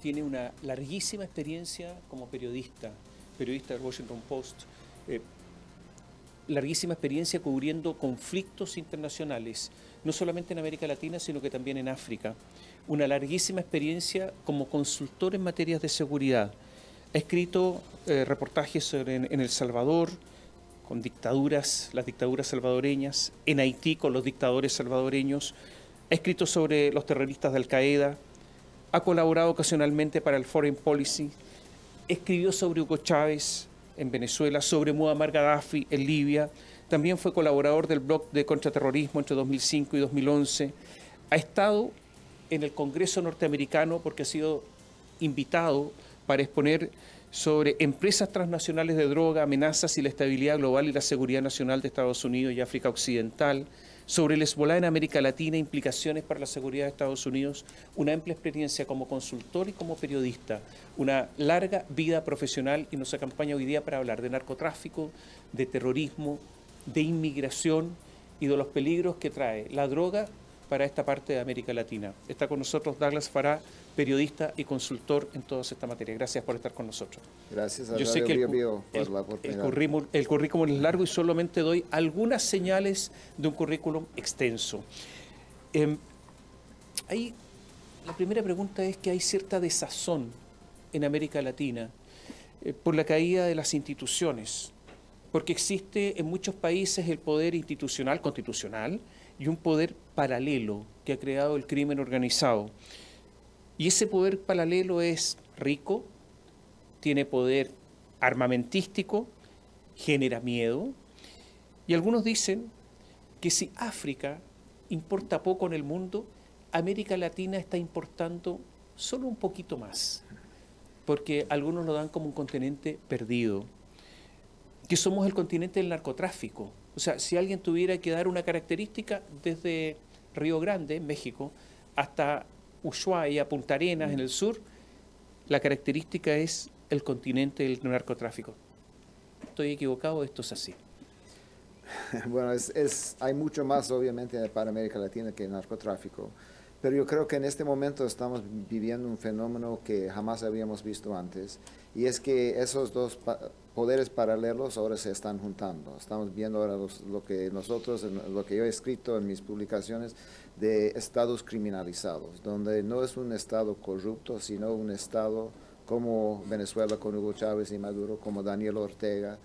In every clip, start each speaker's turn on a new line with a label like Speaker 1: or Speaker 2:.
Speaker 1: tiene una larguísima experiencia como periodista, periodista del Washington Post, eh, larguísima experiencia cubriendo conflictos internacionales, no solamente en América Latina, sino que también en África. Una larguísima experiencia como consultor en materias de seguridad. Ha escrito eh, reportajes en, en El Salvador, con dictaduras, las dictaduras salvadoreñas, en Haití con los dictadores salvadoreños, ha escrito sobre los terroristas de Al Qaeda, ha colaborado ocasionalmente para el Foreign Policy, escribió sobre Hugo Chávez en Venezuela, sobre Muammar Gaddafi en Libia, también fue colaborador del blog de contraterrorismo entre 2005 y 2011, ha estado en el Congreso norteamericano porque ha sido invitado para exponer sobre empresas transnacionales de droga, amenazas y la estabilidad global y la seguridad nacional de Estados Unidos y África Occidental, sobre el Hezbollah en América Latina, implicaciones para la seguridad de Estados Unidos, una amplia experiencia como consultor y como periodista, una larga vida profesional y nos acompaña hoy día para hablar de narcotráfico, de terrorismo, de inmigración y de los peligros que trae la droga para esta parte de América Latina. Está con nosotros Douglas Farah, periodista y consultor en toda esta materia. Gracias por estar con nosotros.
Speaker 2: Gracias a
Speaker 1: Yo sé que el,
Speaker 2: por
Speaker 1: el,
Speaker 2: la
Speaker 1: el, currículum, el currículum es largo y solamente doy algunas señales de un currículum extenso. Eh, ahí, la primera pregunta es que hay cierta desazón en América Latina eh, por la caída de las instituciones, porque existe en muchos países el poder institucional constitucional, y un poder paralelo que ha creado el crimen organizado. Y ese poder paralelo es rico, tiene poder armamentístico, genera miedo. Y algunos dicen que si África importa poco en el mundo, América Latina está importando solo un poquito más, porque algunos lo dan como un continente perdido, que somos el continente del narcotráfico, o sea, si alguien tuviera que dar una característica desde Río Grande, México, hasta Ushuaia, Punta Arenas, en el sur, la característica es el continente del narcotráfico. ¿Estoy equivocado? Esto es así.
Speaker 2: Bueno, hay mucho más obviamente para América Latina que el narcotráfico, pero yo creo que en este momento estamos viviendo un fenómeno que jamás habíamos visto antes, y es que esos dos poderes paralelos ahora se están juntando. Estamos viendo ahora lo que nosotros, lo que yo he escrito en mis publicaciones de estados criminalizados, donde no es un estado corrupto, sino un estado como Venezuela con Hugo Chávez y Maduro, como Daniel Ortega,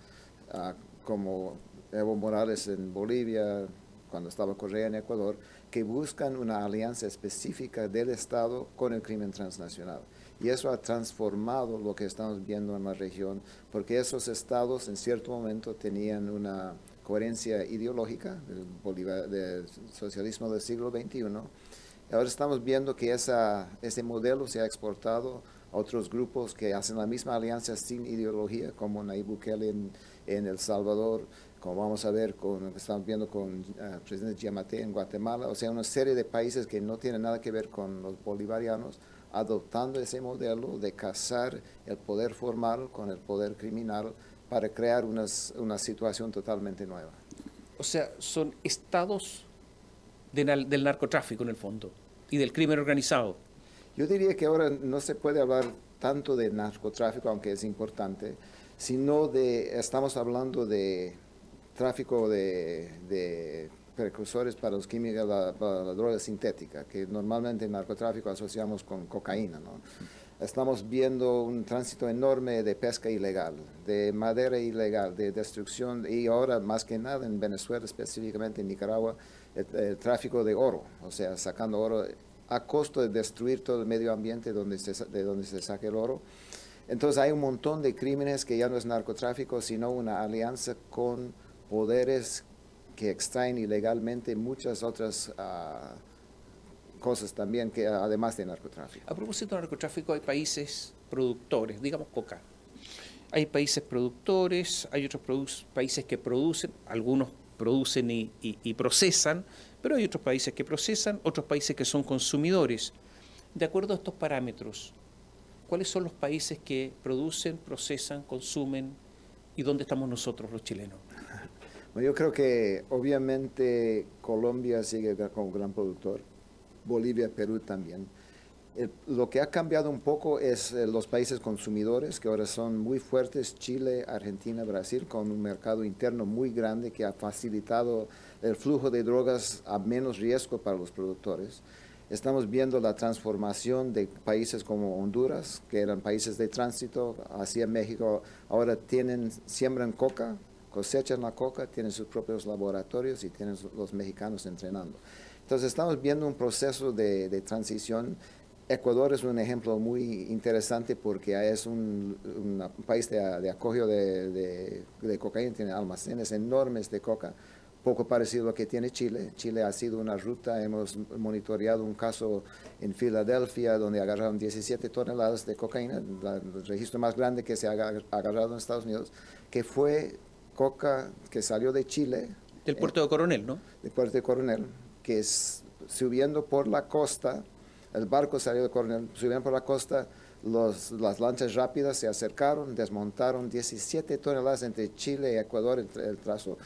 Speaker 2: uh, como Evo Morales en Bolivia, cuando estaba Correa en Ecuador, que buscan una alianza específica del Estado con el crimen transnacional. Y eso ha transformado lo que estamos viendo en la región, porque esos estados en cierto momento tenían una coherencia ideológica del, del socialismo del siglo XXI. Ahora estamos viendo que esa, ese modelo se ha exportado a otros grupos que hacen la misma alianza sin ideología, como Nayib Bukele en, en El Salvador, como vamos a ver con lo que estamos viendo con el uh, presidente Giamate en Guatemala, o sea, una serie de países que no tienen nada que ver con los bolivarianos, adoptando ese modelo de casar el poder formal con el poder criminal para crear unas, una situación totalmente nueva.
Speaker 1: O sea, son estados de, del narcotráfico en el fondo y del crimen organizado.
Speaker 2: Yo diría que ahora no se puede hablar tanto de narcotráfico, aunque es importante, sino de, estamos hablando de tráfico de, de precursores para los químicos, la, para la droga sintética, que normalmente en narcotráfico asociamos con cocaína. ¿no? Estamos viendo un tránsito enorme de pesca ilegal, de madera ilegal, de destrucción y ahora más que nada en Venezuela, específicamente en Nicaragua, el, tráfico de oro, o sea, sacando oro a costo de destruir todo el medio ambiente donde se, de donde se saca el oro. Entonces hay un montón de crímenes que ya no es narcotráfico, sino una alianza con poderes que extraen ilegalmente muchas otras uh, cosas también, que además de narcotráfico.
Speaker 1: A propósito de narcotráfico, hay países productores, digamos coca. Hay países productores, hay otros países que producen, algunos producen y, y, y procesan, pero hay otros países que procesan, otros países que son consumidores. De acuerdo a estos parámetros, ¿cuáles son los países que producen, procesan, consumen y dónde estamos nosotros los chilenos?
Speaker 2: Yo creo que obviamente Colombia sigue como gran productor, Bolivia, Perú también. lo que ha cambiado un poco es eh, los países consumidores, que ahora son muy fuertes, Chile, Argentina, Brasil, con un mercado interno muy grande que ha facilitado el flujo de drogas a menos riesgo para los productores. Estamos viendo la transformación de países como Honduras, que eran países de tránsito hacia México, ahora tienen, siembran coca, cosechan la coca, tienen sus propios laboratorios y tienen los mexicanos entrenando. Entonces estamos viendo un proceso de, de transición Ecuador es un ejemplo muy interesante porque es un, país de, de acogio de, cocaína, tiene almacenes enormes de coca, poco parecido a lo que tiene Chile. Chile ha sido una ruta, hemos monitoreado un caso en Filadelfia donde agarraron 17 toneladas de cocaína, el registro más grande que se ha agarrado en Estados Unidos, que fue coca que salió de Chile.
Speaker 1: Del puerto de Coronel, ¿no?
Speaker 2: Del puerto de Coronel, que es subiendo por la costa el barco salió de Coronel, subieron por la costa, las lanchas rápidas se acercaron, desmontaron 17 toneladas entre Chile y Ecuador, entre el trazo.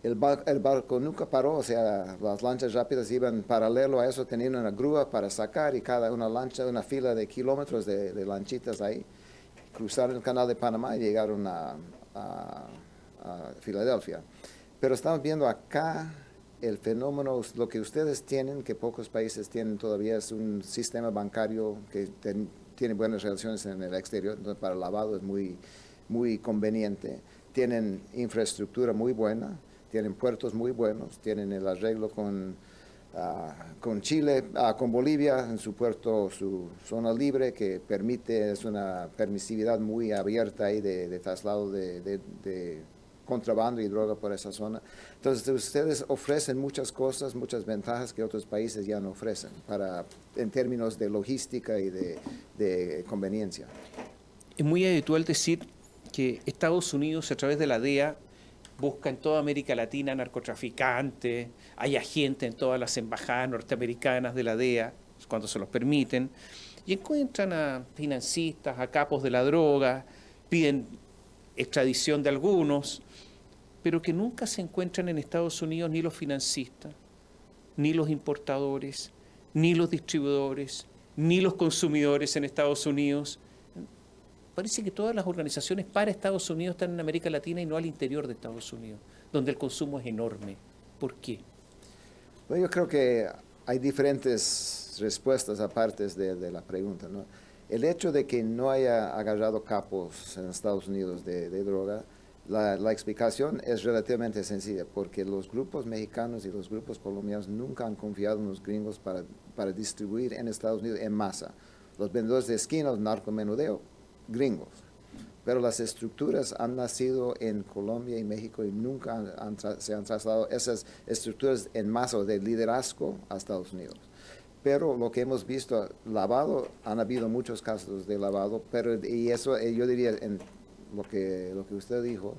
Speaker 2: El, barco nunca paró, o sea, las lanchas rápidas iban paralelo a eso, tenían una grúa para sacar y cada una lancha, una fila de kilómetros de, lanchitas ahí. Cruzaron el canal de Panamá y llegaron a Filadelfia. Pero estamos viendo acá el fenómeno, lo que ustedes tienen, que pocos países tienen todavía, es un sistema bancario que tiene buenas relaciones en el exterior, entonces para el lavado es muy, muy conveniente. Tienen infraestructura muy buena, tienen puertos muy buenos, tienen el arreglo con, ah, con Chile, ah, con Bolivia en su puerto, su zona libre, que permite, es una permisividad muy abierta ahí de, traslado de contrabando y droga por esa zona. Entonces, ustedes ofrecen muchas cosas, muchas ventajas que otros países ya no ofrecen para, en términos de logística y de, conveniencia.
Speaker 1: Es muy habitual decir que Estados Unidos, a través de la DEA, busca en toda América Latina narcotraficantes, hay agentes en todas las embajadas norteamericanas de la DEA, cuando se los permiten, y encuentran a financistas, a capos de la droga, piden extradición de algunos, pero que nunca se encuentran en Estados Unidos ni los financistas, ni los importadores, ni los distribuidores, ni los consumidores en Estados Unidos. Parece que todas las organizaciones para Estados Unidos están en América Latina y no al interior de Estados Unidos, donde el consumo es enorme. ¿Por qué?
Speaker 2: Bueno, yo creo que hay diferentes respuestas aparte de, la pregunta. El hecho de que no haya agarrado capos en Estados Unidos de droga, la, explicación es relativamente sencilla, porque los grupos mexicanos y los grupos colombianos nunca han confiado en los gringos para, para distribuir en Estados Unidos en masa. Los vendedores de esquina, los narcomenudeo, gringos. Pero las estructuras han nacido en Colombia y México y nunca se han trasladado esas estructuras en masa de liderazgo a Estados Unidos. Pero lo que hemos visto, lavado, han habido muchos casos de lavado, pero y eso eh, yo diría lo que, lo que usted dijo,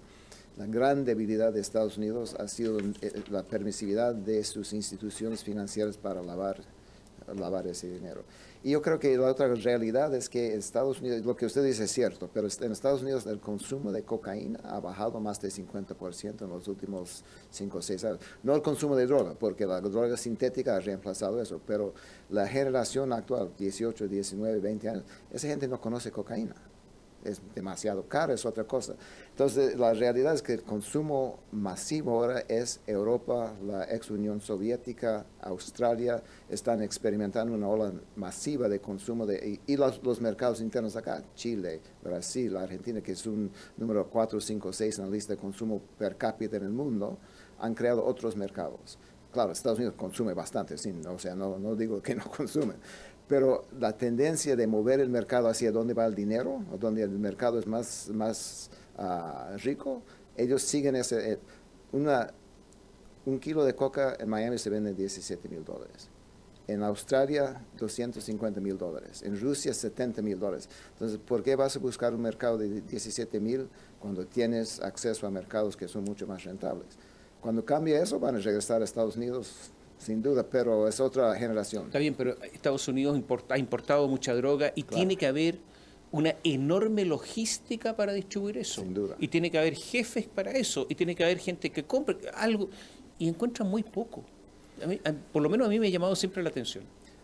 Speaker 2: la gran debilidad de Estados Unidos ha sido eh, la permisividad de sus instituciones financieras para lavar, lavar ese dinero. Y yo creo que la otra realidad es que Estados Unidos, lo que usted dice es cierto, pero en Estados Unidos el consumo de cocaína ha bajado más del 50% en los últimos 5 o 6 años. No el consumo de droga, porque la droga sintética ha reemplazado eso, pero la generación actual, 18, 19, 20 años, esa gente no conoce cocaína es demasiado caro, es otra cosa. Entonces, la realidad es que el consumo masivo ahora es Europa, la ex Unión Soviética, Australia, están experimentando una ola masiva de consumo de, y, los, los, mercados internos acá, Chile, Brasil, Argentina, que es un número 4, 5, 6 en la lista de consumo per cápita en el mundo, han creado otros mercados. Claro, Estados Unidos consume bastante, sí, o sea, no, no digo que no consume, pero la tendencia de mover el mercado hacia dónde va el dinero, o donde el mercado es más, más ah, rico, ellos siguen ese... Eh, un kilo de coca en Miami se vende 17 mil dólares. En Australia, 250 mil dólares. En Rusia, 70 mil dólares. Entonces, ¿por qué vas a buscar un mercado de 17 mil cuando tienes acceso a mercados que son mucho más rentables? Cuando cambie eso, van a regresar a Estados Unidos sin duda, pero es otra generación.
Speaker 1: Está bien, pero Estados Unidos ha importado mucha droga y tiene que haber una enorme logística para distribuir eso.
Speaker 2: Sin duda.
Speaker 1: Y tiene que haber jefes para eso, y tiene que haber gente que compre algo, y encuentran muy poco. por lo menos a mí me ha llamado siempre la atención.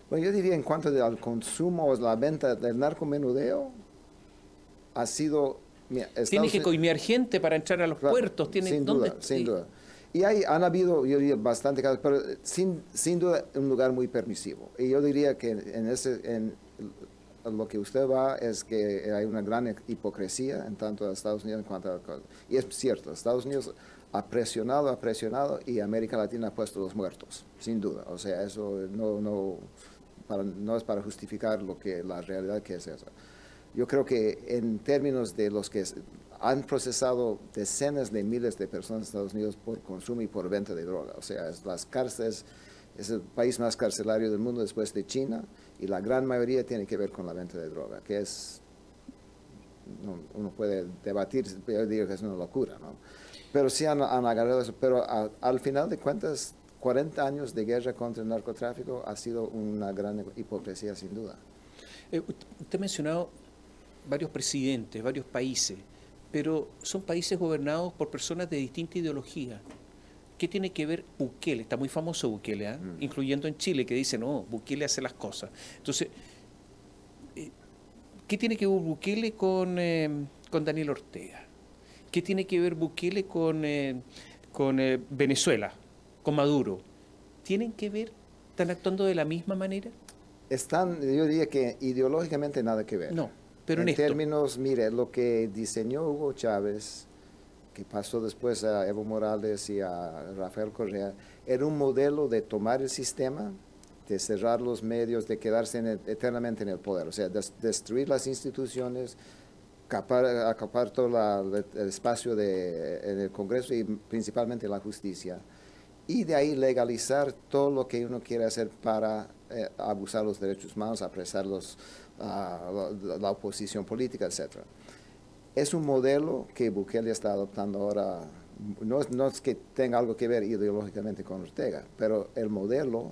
Speaker 2: Bueno, yo diría en cuanto al consumo o la venta del narcomenudeo, ha sido...
Speaker 1: Tiene que coimear gente para entrar a los puertos. Tiene,
Speaker 2: sin duda, sin duda. Y hay, han habido, yo diría, bastante casos, pero sin, sin duda un lugar muy permisivo. Y yo diría que en, ese, en lo que usted va es que hay una gran hipocresía en tanto a Estados Unidos en cuanto a... Y es cierto, Estados Unidos ha presionado, ha presionado y América Latina ha puesto los muertos, sin duda. O sea, eso no, no, no es para justificar lo que la realidad que es esa. Yo creo que en términos de los que han procesado decenas de miles de personas en Estados Unidos por consumo y por venta de droga, o sea, es las cárceles, es el país más carcelario del mundo después de China y la gran mayoría tiene que ver con la venta de droga, que es, uno puede debatir, yo digo que es una locura, ¿no? Pero sí han, agarrado eso, pero al final de cuentas, 40 años de guerra contra el narcotráfico ha sido una gran hipocresía sin duda.
Speaker 1: Eh, usted ha mencionado varios presidentes, varios países, pero son países gobernados por personas de distinta ideología. ¿Qué tiene que ver Bukele? Está muy famoso Bukele, mm. incluyendo en Chile, que dice, no, Bukele hace las cosas. Entonces, eh, ¿qué tiene que ver Bukele con, eh, con Daniel Ortega? ¿Qué tiene que ver Bukele con, eh, con Venezuela, con Maduro? ¿Tienen que ver? ¿Están actuando de la misma manera?
Speaker 2: Están, yo diría que ideológicamente nada que ver.
Speaker 1: No, pero
Speaker 2: en, términos, mire, lo que diseñó Hugo Chávez que pasó después a Evo Morales y a Rafael Correa, era un modelo de tomar el sistema, de cerrar los medios, de quedarse eternamente en el poder, o sea, destruir las instituciones, acapar, todo el espacio de, en el Congreso y principalmente la justicia. Y de ahí legalizar todo lo que uno quiere hacer para eh, abusar los derechos humanos, apresar los, la, la, oposición política, etcétera es un modelo que Bukele está adoptando ahora, no, no, es que tenga algo que ver ideológicamente con Ortega, pero el modelo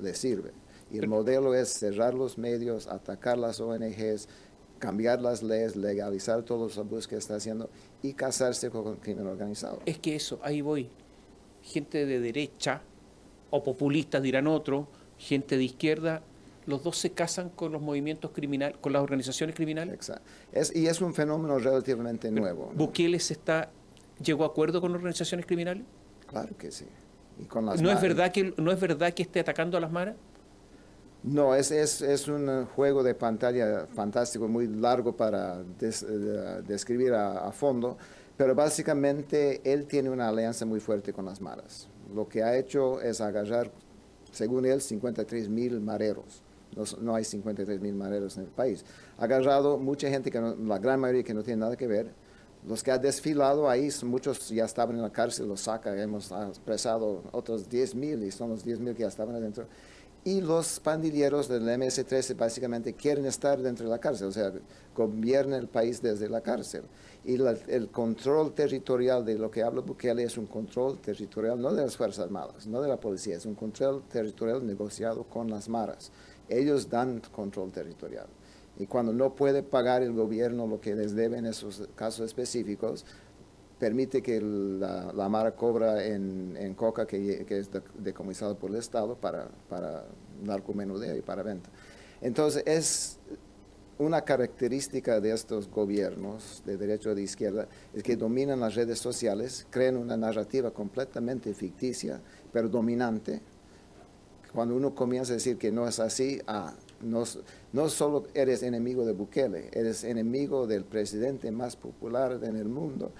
Speaker 2: le sirve. Y el modelo es cerrar los medios, atacar las ONGs, cambiar las leyes, legalizar todos los abusos que está haciendo y casarse con el crimen organizado.
Speaker 1: Es que eso, ahí voy. Gente de derecha o populistas dirán otro, gente de izquierda los dos se casan con los movimientos criminales, con las organizaciones criminales.
Speaker 2: Exacto. y es un fenómeno relativamente nuevo.
Speaker 1: ¿Bukele está, llegó a acuerdo con organizaciones criminales?
Speaker 2: Claro que sí.
Speaker 1: ¿No, es verdad que, ¿No es verdad que esté atacando a las maras?
Speaker 2: No, es, es, es, un juego de pantalla fantástico, muy largo para describir a, a, fondo, pero básicamente él tiene una alianza muy fuerte con las maras. Lo que ha hecho es agarrar, según él, 53 mil mareros no, hay 53 mil mareros en el país. Ha agarrado mucha gente, que la gran mayoría que no tiene nada que ver. Los que ha desfilado ahí, muchos ya estaban en la cárcel, los saca, hemos apresado otros 10 mil y son los 10 mil que ya estaban adentro. Y los pandilleros del MS-13 básicamente quieren estar dentro de la cárcel, o sea, gobiernan el país desde la cárcel. Y el control territorial de lo que habla Bukele es un control territorial no de las Fuerzas Armadas, no de la policía, es un control territorial negociado con las maras ellos dan control territorial. Y cuando no puede pagar el gobierno lo que les debe en esos casos específicos, permite que la, la Mara cobra en, coca que, es decomisado por el Estado para, para narcomenudeo y para venta. Entonces es una característica de estos gobiernos de derecha o de izquierda es que dominan las redes sociales, crean una narrativa completamente ficticia, pero dominante, cuando uno comienza a decir que no es así, ah, no, solo eres enemigo de Bukele, eres enemigo del presidente más popular en el mundo.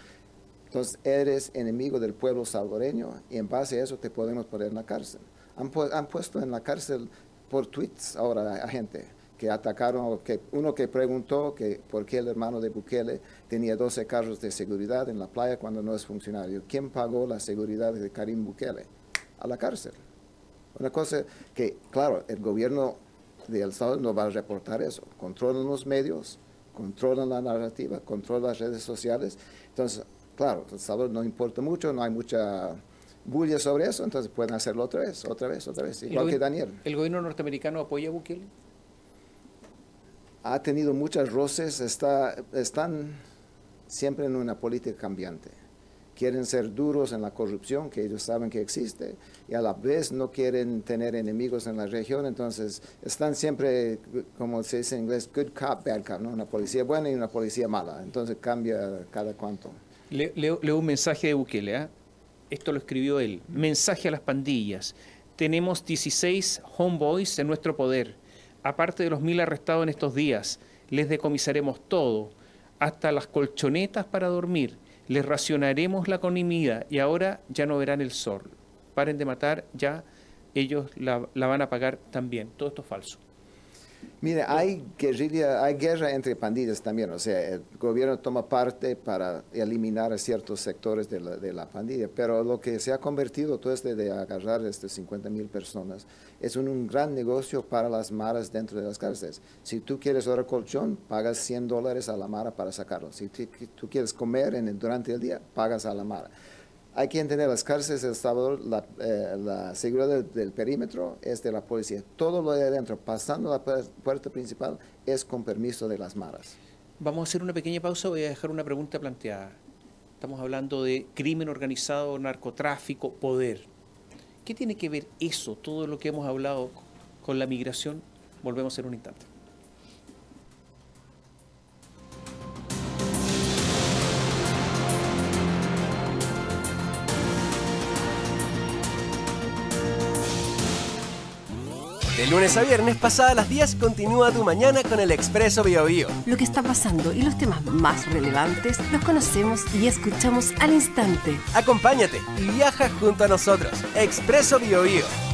Speaker 2: Entonces eres enemigo del pueblo salvadoreño y en base a eso te podemos poner en la cárcel. Han, han puesto en la cárcel por tweets ahora a, gente que atacaron, que uno que preguntó que por qué el hermano de Bukele tenía 12 carros de seguridad en la playa cuando no es funcionario. ¿Quién pagó la seguridad de Karim Bukele? A la cárcel. Una cosa que, claro, el gobierno de El Salvador no va a reportar eso. Controlan los medios, controlan la narrativa, controlan las redes sociales. Entonces, claro, El Salvador no importa mucho, no hay mucha bulla sobre eso, entonces pueden hacerlo otra vez, otra vez, otra vez, igual que Daniel.
Speaker 1: ¿El gobierno norteamericano apoya a Bukele?
Speaker 2: Ha tenido muchas roces, está, están siempre en una política cambiante quieren ser duros en la corrupción que ellos saben que existe y a la vez no quieren tener enemigos en la región, entonces están siempre, como se dice en inglés, good cop, bad cop, ¿no? una policía buena y una policía mala, entonces cambia cada cuanto.
Speaker 1: leo, un mensaje de Bukele, ¿eh? esto lo escribió él, mensaje a las pandillas, tenemos 16 homeboys en nuestro poder, aparte de los mil arrestados en estos días, les decomisaremos todo, hasta las colchonetas para dormir les racionaremos la comida y ahora ya no verán el sol. Paren de matar, ya ellos la, van a pagar también. Todo esto es falso.
Speaker 2: Mire, hay guerrilla, hay guerra entre pandillas también, o sea, el gobierno toma parte para eliminar a ciertos sectores de la, de la pandilla, pero lo que se ha convertido todo este de agarrar estas 50 mil personas es un, gran negocio para las maras dentro de las cárceles. Si tú quieres ahora colchón, pagas 100 dólares a la mara para sacarlo. Si tú quieres comer en durante el día, pagas a la mara. Hay que entender, las cárceles de Salvador, la, eh, seguridad del, perímetro es de la policía. Todo lo de adentro, pasando la puerta principal, es con permiso de las maras.
Speaker 1: Vamos a hacer una pequeña pausa, voy a dejar una pregunta planteada. Estamos hablando de crimen organizado, narcotráfico, poder. ¿Qué tiene que ver eso, todo lo que hemos hablado con la migración? Volvemos en un instante.
Speaker 3: De lunes a viernes, pasada las 10, continúa tu mañana con el Expreso Bio, Bio
Speaker 4: Lo que está pasando y los temas más relevantes los conocemos y escuchamos al instante.
Speaker 3: Acompáñate y viaja junto a nosotros. Expreso Bio, Bio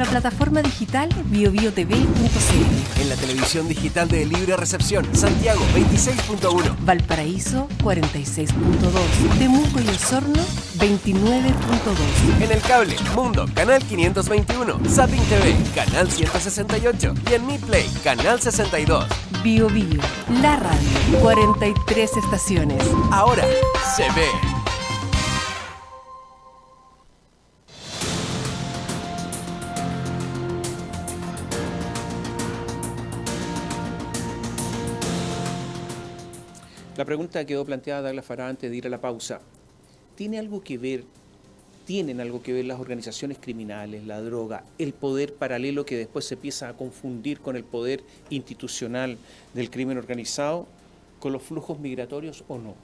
Speaker 4: nuestra plataforma digital biobiotv.cl.
Speaker 3: En la televisión digital de Libre Recepción, Santiago 26.1.
Speaker 4: Valparaíso 46.2. Temuco y Osorno 29.2.
Speaker 3: En el cable, Mundo, canal 521. Zapping TV, canal 168. Y en Mi Play, canal 62.
Speaker 4: Bio Bio, la radio. 43 estaciones.
Speaker 3: Ahora se ve.
Speaker 1: La pregunta quedó planteada Douglas Farah antes de ir a la pausa. ¿Tiene algo que ver, tienen algo que ver las organizaciones criminales, la droga, el poder paralelo que después se empieza a confundir con el poder institucional del crimen organizado, con los flujos migratorios o no?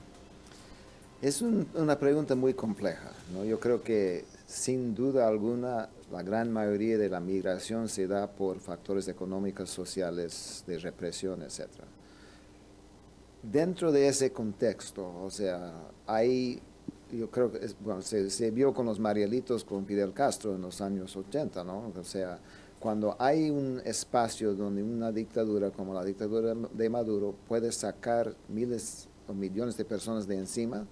Speaker 2: Es una pregunta muy compleja. ¿no? Yo creo que sin duda alguna la gran mayoría de la migración se da por factores económicos, sociales, de represión, etcétera dentro de ese contexto, o sea, hay, yo creo que bueno, se, vio con los Marielitos, con Fidel Castro en los años 80, ¿no? O sea, cuando hay un espacio donde una dictadura como la dictadura de Maduro puede sacar miles o millones de personas de encima,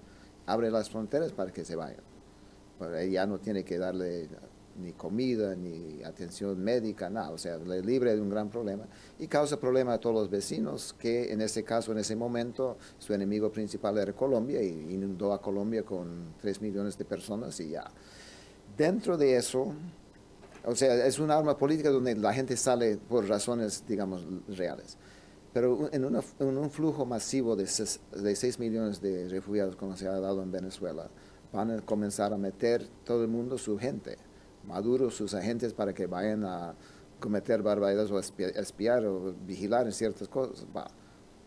Speaker 2: abre las fronteras para que se vayan. Pero ya no tiene que darle ni comida, ni atención médica, nada, o sea, le libre de un gran problema y causa problema a todos los vecinos que en ese caso, en ese momento, su enemigo principal era Colombia y inundó a Colombia con 3 millones de personas y ya. Dentro de eso, o sea, es un arma política donde la gente sale por razones, digamos, reales. Pero en, un flujo masivo de de 6 millones de refugiados como se ha dado en Venezuela, van a comenzar a meter todo el mundo su gente Maduro, sus agentes, para que vayan a cometer barbaridades o espiar, o vigilar en ciertas cosas.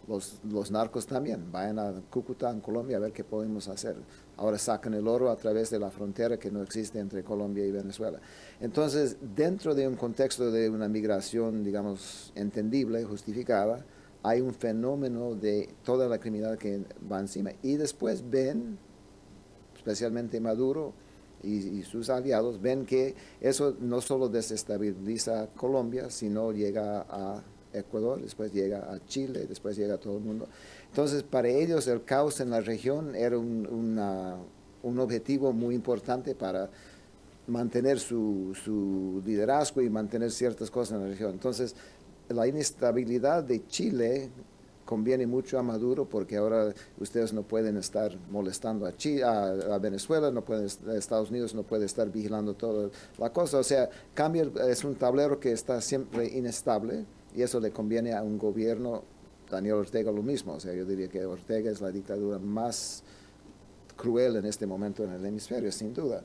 Speaker 2: Los, los, narcos también, vayan a Cúcuta, en Colombia, a ver qué podemos hacer. Ahora sacan el oro a través de la frontera que no existe entre Colombia y Venezuela. Entonces, dentro de un contexto de una migración, digamos, entendible, justificada, hay un fenómeno de toda la criminalidad que va encima. Y después ven, especialmente Maduro, y, sus aliados ven que eso no solo desestabiliza Colombia, sino llega a Ecuador, después llega a Chile, después llega a todo el mundo. Entonces, para ellos el caos en la región era un, un objetivo muy importante para mantener su, su, liderazgo y mantener ciertas cosas en la región. Entonces, la inestabilidad de Chile conviene mucho a Maduro porque ahora ustedes no pueden estar molestando a, Chile, a, Venezuela, no pueden, Estados Unidos no puede estar vigilando toda la cosa. O sea, cambia, es un tablero que está siempre inestable y eso le conviene a un gobierno, Daniel Ortega lo mismo. O sea, yo diría que Ortega es la dictadura más cruel en este momento en el hemisferio, sin duda.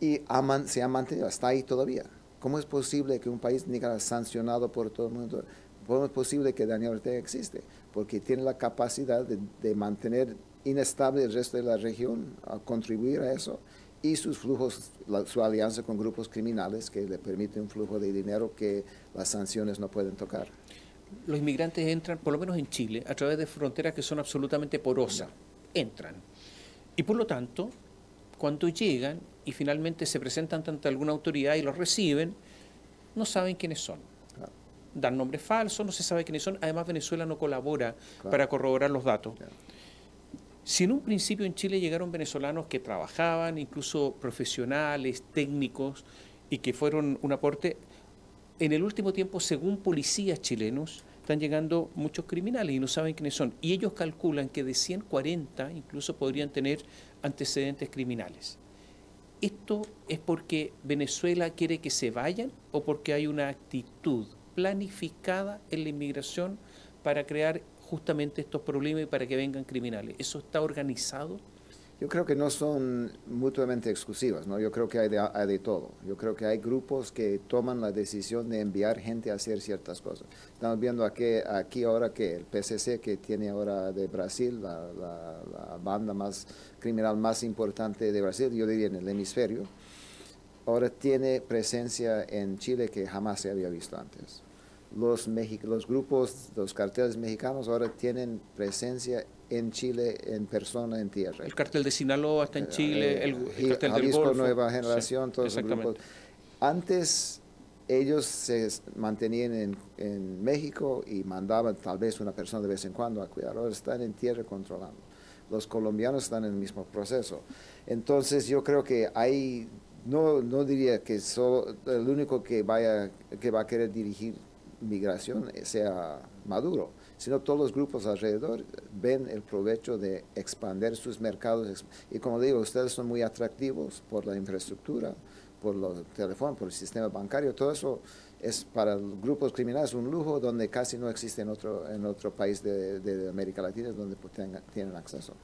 Speaker 2: Y se ha mantenido, está ahí todavía. ¿Cómo es posible que un país Nicaragua sancionado por todo el mundo, cómo es posible que Daniel Ortega existe? porque tiene la capacidad de, mantener inestable el resto de la región, a contribuir a eso, y sus flujos, su alianza con grupos criminales que le permiten un flujo de dinero que las sanciones no pueden tocar.
Speaker 1: Los inmigrantes entran, por lo menos en Chile, a través de fronteras que son absolutamente porosas. Entran. Y por lo tanto, cuando llegan y finalmente se presentan ante alguna autoridad y los reciben, no saben quiénes son dan nombres falsos, no se sabe quiénes son. Además, Venezuela no colabora para corroborar los datos. Si en un principio en Chile llegaron venezolanos que trabajaban, incluso profesionales, técnicos, y que fueron un aporte, en el último tiempo, según policías chilenos, están llegando muchos criminales y no saben quiénes son. Y ellos calculan que de 140 incluso podrían tener antecedentes criminales. ¿Esto es porque Venezuela quiere que se vayan o porque hay una actitud planificada en la inmigración para crear justamente estos problemas y para que vengan criminales. ¿Eso está organizado?
Speaker 2: Yo creo que no son mutuamente exclusivas, ¿no? Yo creo que hay de, hay de, todo. Yo creo que hay grupos que toman la decisión de enviar gente a hacer ciertas cosas. Estamos viendo aquí, aquí ahora que el PCC, que tiene ahora de Brasil, la, la banda más criminal más importante de Brasil, yo diría en el hemisferio, ahora tiene presencia en Chile que jamás se había visto antes los, los grupos, los carteles mexicanos ahora tienen presencia en Chile en persona, en tierra.
Speaker 1: El cartel de Sinaloa está en eh, Chile, el, el cartel del
Speaker 2: Golfo. Nueva Generación, todos los grupos. Antes ellos se mantenían en, en, México y mandaban tal vez una persona de vez en cuando a cuidar. Ahora están en tierra controlando. Los colombianos están en el mismo proceso. Entonces yo creo que hay, no, no diría que solo, el único que, vaya, que va a querer dirigir migración sea Maduro, sino todos los grupos alrededor ven el provecho de expandir sus mercados. Y como digo, ustedes son muy atractivos por la infraestructura, por los teléfonos, por el sistema bancario, todo eso es para grupos criminales un lujo donde casi no existe en otro, en otro país de, América Latina donde pues tengan, tienen acceso.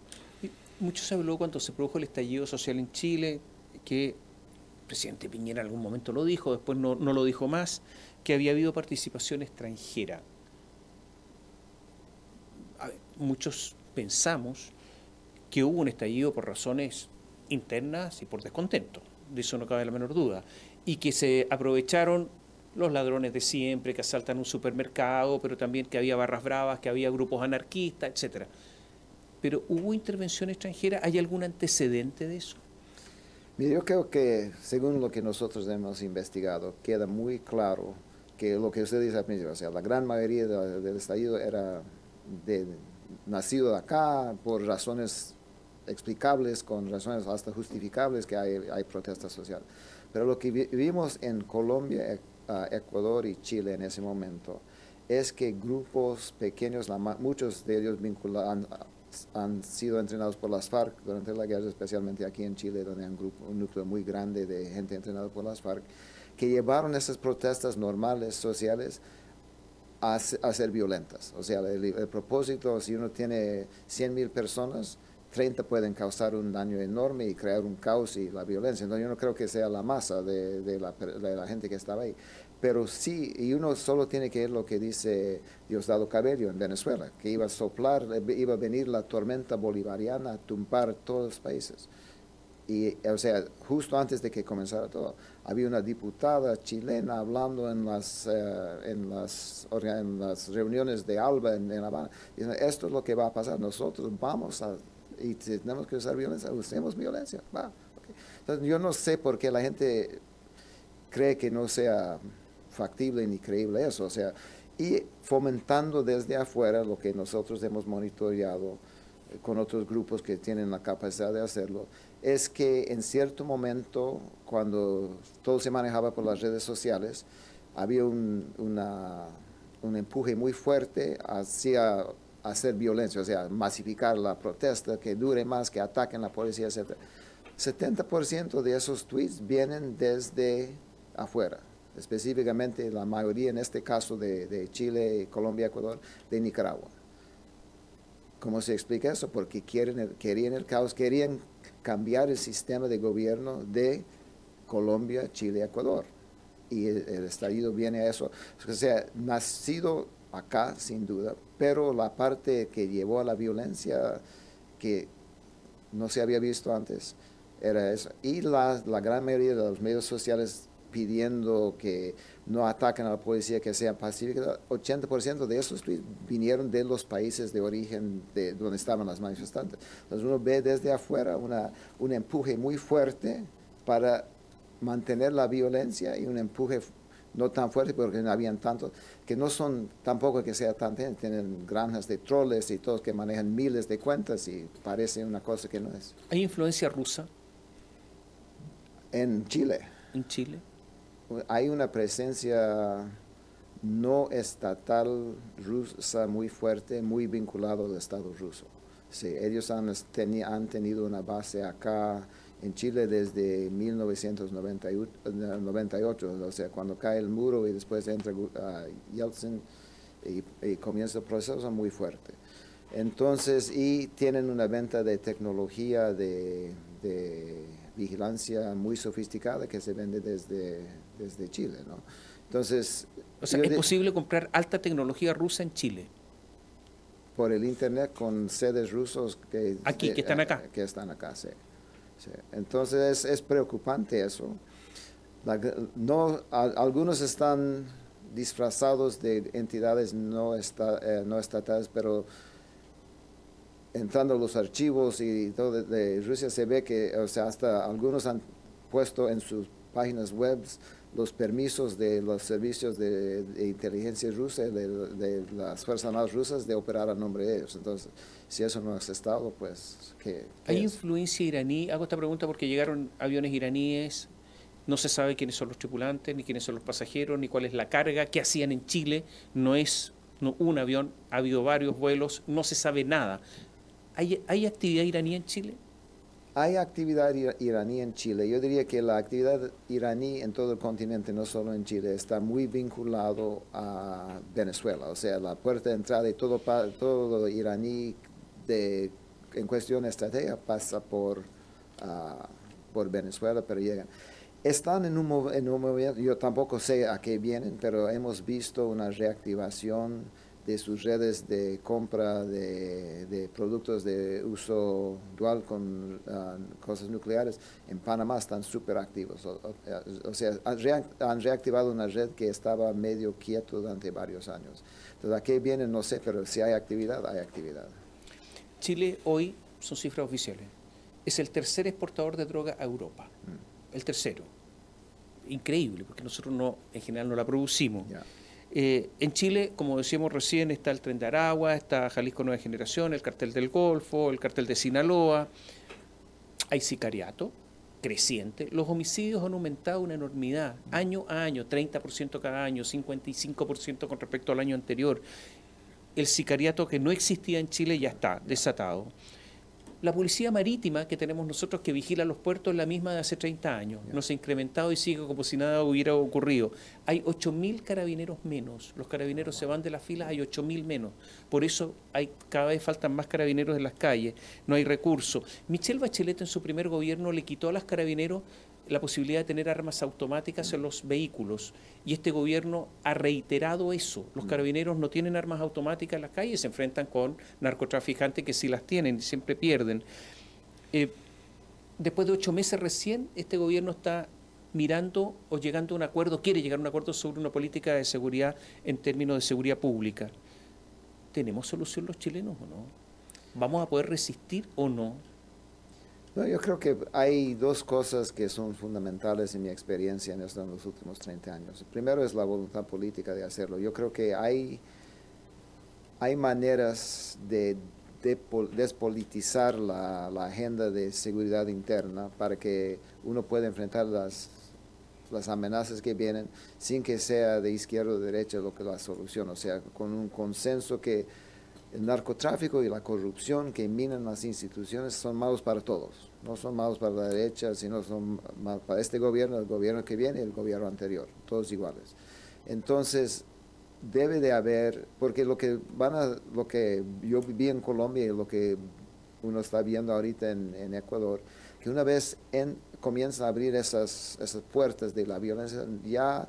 Speaker 1: mucho se habló cuando se produjo el estallido social en Chile, que el presidente Piñera en algún momento lo dijo, después no, no lo dijo más, que había habido participación extranjera. muchos pensamos que hubo un estallido por razones internas y por descontento, de eso no cabe la menor duda, y que se aprovecharon los ladrones de siempre que asaltan un supermercado, pero también que había barras bravas, que había grupos anarquistas, etcétera. Pero ¿hubo intervención extranjera? ¿Hay algún antecedente de eso?
Speaker 2: Yo creo que según lo que nosotros hemos investigado, queda muy claro que lo que usted dice al principio, o sea, la gran mayoría del estallido era nacido de acá por razones explicables, con razones hasta justificables que hay, hay protesta social. Pero lo que vimos en Colombia, e, Ecuador y Chile en ese momento es que grupos pequeños, muchos de ellos vinculados, han, sido entrenados por las FARC durante la guerra, especialmente aquí en Chile, donde hay un, grupo, un núcleo muy grande de gente entrenada por las FARC, que llevaron esas protestas normales, sociales, a, ser violentas. O sea, el, propósito, si uno tiene 100 mil personas, 30 pueden causar un daño enorme y crear un caos y la violencia. Entonces yo no creo que sea la masa de, la, gente que estaba ahí. Pero sí, y uno solo tiene que ver lo que dice Diosdado Cabello en Venezuela, que iba a soplar, iba a venir la tormenta bolivariana a tumbar todos los países. Y, o sea, justo antes de que comenzara todo había una diputada chilena hablando en las, eh, las, en las reuniones de ALBA en, La Habana, diciendo, esto es lo que va a pasar, nosotros vamos a, y tenemos que usar violencia, usemos violencia. Va. Entonces, yo no sé por qué la gente cree que no sea factible ni creíble eso, o sea, y fomentando desde afuera lo que nosotros hemos monitoreado eh, con otros grupos que tienen la capacidad de hacerlo, es que en cierto momento, cuando todo se manejaba por las redes sociales, había una un empuje muy fuerte hacia hacer violencia, o sea, masificar la protesta, que dure más, que ataquen la policía, etc. 70% de esos tweets vienen desde afuera, específicamente la mayoría en este caso de, Chile, Colombia, Ecuador, de Nicaragua. ¿Cómo se explica eso? Porque quieren querían el caos, querían cambiar el sistema de gobierno de Colombia, Chile, Ecuador. Y el, el estallido viene a eso. O sea, nacido acá, sin duda, pero la parte que llevó a la violencia que no se había visto antes era eso. Y la, la gran mayoría de los medios sociales pidiendo que no ataquen a la policía, que sean pacíficos, 80% de esos vinieron de los países de origen de donde estaban las manifestantes. Entonces uno ve desde afuera una, un empuje muy fuerte para mantener la violencia y un empuje no tan fuerte porque no habían tantos, que no son tampoco que sea tan, tienen granjas de troles y todos que manejan miles de cuentas y parece una cosa que no es.
Speaker 1: ¿Hay influencia rusa?
Speaker 2: En Chile.
Speaker 1: ¿En Chile?
Speaker 2: Hay una presencia no estatal rusa muy fuerte, muy vinculado al Estado ruso. Sí, ellos han, han tenido una base acá, en Chile desde 1998, o sea, cuando cae el muro y después entra uh, Yeltsin y, comienza el proceso muy fuerte. Entonces, y tienen una venta de tecnología de, vigilancia muy sofisticada que se vende desde, desde Chile, ¿no? Entonces...
Speaker 1: O sea, ¿es posible comprar alta tecnología rusa en Chile?
Speaker 2: Por el Internet con sedes rusos que...
Speaker 1: Aquí, que están acá.
Speaker 2: Que están acá, sí. Entonces es, preocupante eso. no, algunos están disfrazados de entidades no, eh, no estatales, pero entrando a los archivos y todo de, Rusia se ve que, o sea, hasta algunos han puesto en sus páginas web los permisos de los servicios de, inteligencia rusa, de, las Fuerzas Armadas rusas, de operar a nombre de ellos. Entonces, si eso no es Estado, pues, ¿qué?
Speaker 1: ¿Hay influencia iraní? Hago esta pregunta porque llegaron aviones iraníes, no se sabe quiénes son los tripulantes, ni quiénes son los pasajeros, ni cuál es la carga, qué hacían en Chile, no es un avión, ha habido varios vuelos, no se sabe nada. ¿Hay, ¿Hay actividad iraní en Chile?
Speaker 2: Hay actividad iraní en Chile. Yo diría que la actividad iraní en todo el continente, no solo en Chile, está muy vinculado a Venezuela. O sea, la puerta de entrada de todo, todo iraní de, en cuestión estratégica pasa por, ah, por Venezuela, pero llegan. Están en un, en un movimiento, yo tampoco sé a qué vienen, pero hemos visto una reactivación de sus redes de compra de, productos de uso dual con ah, cosas nucleares en Panamá están súper activos. O, sea, han, reactivado una red que estaba medio quieto durante varios años. Entonces, ¿a qué vienen? No sé, pero si hay actividad, hay actividad.
Speaker 1: Chile hoy, son cifras oficiales, es el tercer exportador de droga a Europa. Mm. El tercero. Increíble, porque nosotros no, en general no la producimos. Eh, en Chile, como decíamos recién, está el Tren de Aragua, está Jalisco Nueva Generación, el cartel del Golfo, el cartel de Sinaloa. Hay sicariato creciente. Los homicidios han aumentado una enormidad, año a año, 30% cada año, 55% con respecto al año anterior. El sicariato que no existía en Chile ya está desatado. La policía marítima que tenemos nosotros que vigila los puertos es la misma de hace 30 años. No se ha incrementado y sigue como si nada hubiera ocurrido. Hay 8.000 carabineros menos. Los carabineros se van de las filas, hay 8.000 menos. Por eso hay, cada vez faltan más carabineros en las calles. No hay recursos. Michelle Bachelet en su primer gobierno le quitó a los carabineros la posibilidad de tener armas automáticas en los vehículos. Y este gobierno ha reiterado eso. Los mm. carabineros no tienen armas automáticas en las calles, se enfrentan con narcotraficantes que sí las tienen siempre pierden. Eh, después de ocho meses recién, este gobierno está mirando o llegando a un acuerdo, quiere llegar a un acuerdo sobre una política de seguridad en términos de seguridad pública. ¿Tenemos solución los chilenos o no? ¿Vamos a poder resistir o no?
Speaker 2: Yo creo que hay dos cosas que son fundamentales en mi experiencia en, esto los últimos 30 años. primero es la voluntad política de hacerlo. Yo creo que hay, hay maneras de, despolitizar la, agenda de seguridad interna para que uno pueda enfrentar las las amenazas que vienen sin que sea de izquierda o de derecha lo que la solución, o sea, con un consenso que el narcotráfico y la corrupción que minan las instituciones son malos para todos, no son malos para la derecha, sino son malos para este gobierno, el gobierno que viene y el gobierno anterior, todos iguales. Entonces, debe de haber, porque lo que van a, lo que yo viví en Colombia y lo que uno está viendo ahorita en, Ecuador, que una vez en, comienzan a abrir esas, esas puertas de la violencia, ya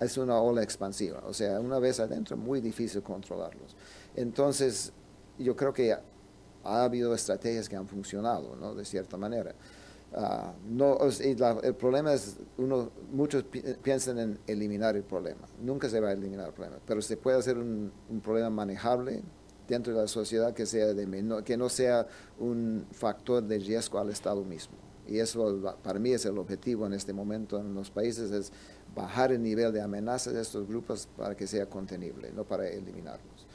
Speaker 2: es una ola expansiva. O sea, una vez adentro, muy difícil controlarlos. Entonces, yo creo que ha habido estrategias que han funcionado, ¿no? De cierta manera. Ah, no, el problema es, uno, muchos piensan en eliminar el problema. Nunca se va a eliminar el problema, pero se puede hacer un, problema manejable dentro de la sociedad que, sea de que no sea un factor de riesgo al Estado mismo. Y eso para mí es el objetivo en este momento en los países, es bajar el nivel de amenazas de estos grupos para que sea contenible, no para eliminarlos.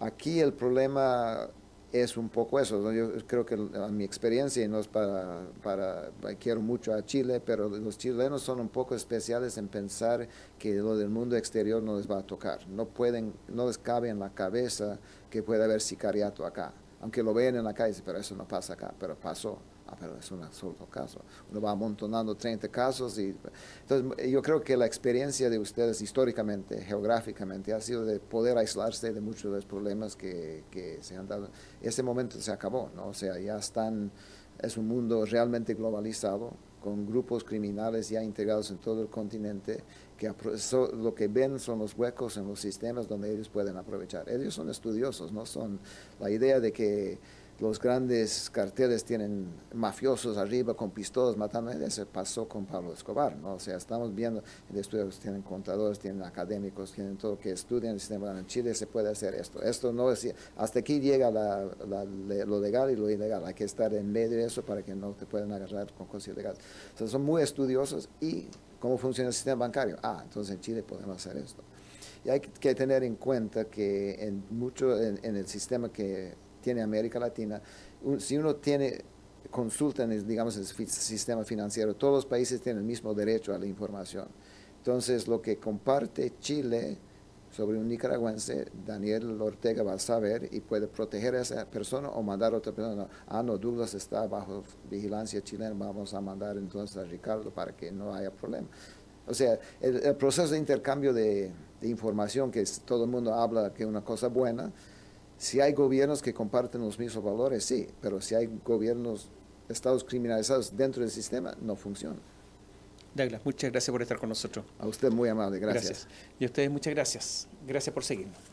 Speaker 2: Aquí el problema es un poco eso. Yo creo que en mi experiencia, y no es para, para, quiero mucho a Chile, pero los chilenos son un poco especiales en pensar que lo del mundo exterior no les va a tocar. No pueden, no les cabe en la cabeza que puede haber sicariato acá. Aunque lo vean en la calle, pero eso no pasa acá, pero pasó. Ah, pero es un solo caso. Uno va amontonando 30 casos y entonces yo creo que la experiencia de ustedes históricamente, geográficamente, ha sido de poder aislarse de muchos de los problemas que, que se han dado. Ese momento se acabó, ¿no? O sea, ya están, es un mundo realmente globalizado, con grupos criminales ya integrados en todo el continente, que lo que ven son los huecos en los sistemas donde ellos pueden aprovechar. Ellos son estudiosos, no son la idea de que los grandes carteles tienen mafiosos arriba con pistolas matando, eso pasó con Pablo Escobar, ¿no? O sea, estamos viendo, en estudios tienen contadores, tienen académicos, tienen todo que estudian el sistema en Chile se puede hacer esto. Esto no es, hasta aquí llega lo legal y lo ilegal, hay que estar en medio de eso para que no te puedan agarrar con cosas ilegales. O son muy estudiosos y cómo funciona el sistema bancario. Ah, entonces en Chile podemos hacer esto. Y hay que tener en cuenta que en mucho en el sistema que tiene América Latina, si uno tiene consulta en el, digamos, el sistema financiero, todos los países tienen el mismo derecho a la información. Entonces, lo que comparte Chile sobre un nicaragüense, Daniel Ortega va a saber y puede proteger a esa persona o mandar a otra persona. Ah, no, Douglas está bajo vigilancia chilena, vamos a mandar entonces a Ricardo para que no haya problema. O sea, el, proceso de intercambio de, de información, que todo el mundo habla que es una cosa buena, si hay gobiernos que comparten los mismos valores, sí, pero si hay gobiernos, estados criminalizados dentro del sistema, no funciona.
Speaker 1: Douglas, muchas gracias por estar con nosotros.
Speaker 2: A usted muy amable, gracias.
Speaker 1: gracias. Y a ustedes muchas gracias. Gracias por seguirnos.